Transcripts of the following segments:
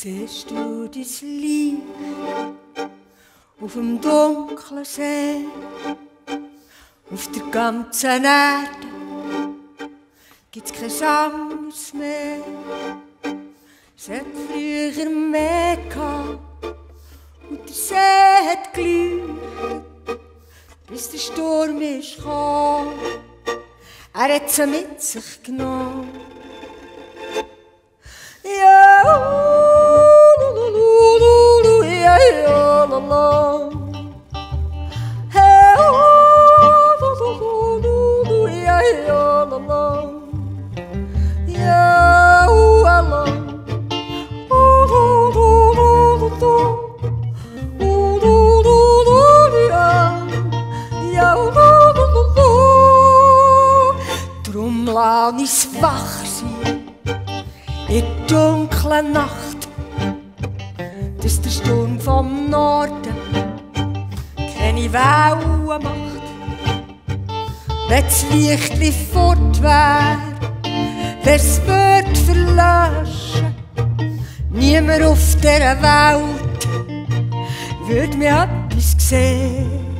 Siehst du das Licht auf dem dunklen See, auf der ganzen Erde gibt's kein anderes mehr. Es hat früher mehr gehabt und der See hat geleuchtet, bis der Sturm ist gekommen. Er hat sie mit sich genommen. Ja, all alone. Yeah, ooh, alone. Ooh, doo, doo, doo, doo, doo. hoe in donkere nacht. Het is de storm van noorden, geen wauwe macht. Wenn das Licht fort wär, wär's wird verlöschen. Niemand auf dieser Welt würde mir etwas sehen.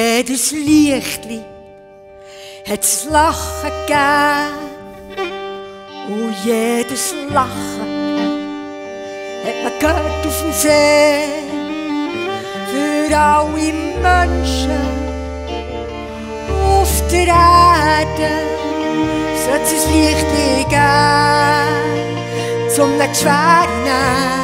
Jedes Lichtli hat's Lachen gegeben. Und jedes Lachen hat man gehört auf dem See. Für alle Menschen auf der Erde sollte es ein Lichtli geben, zum nicht schwer nehmen.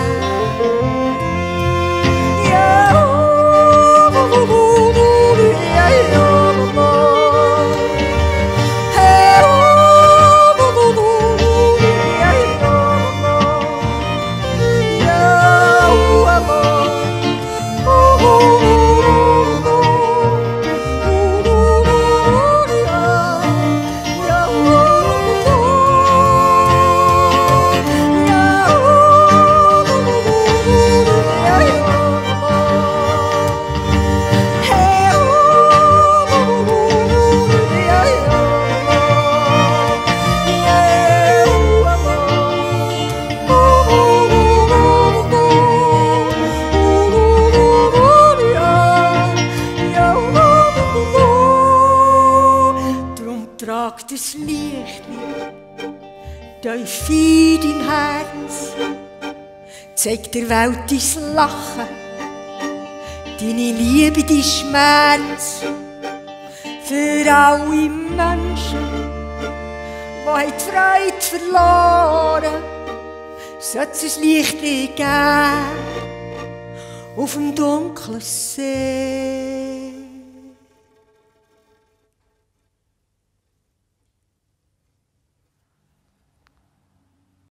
Das Licht tief in dein Herz, zeigt der Welt dein Lachen, deine Liebe, dein Schmerz, für alle Menschen, die die Freude verloren, sollte es Licht geben auf dem dunklen See.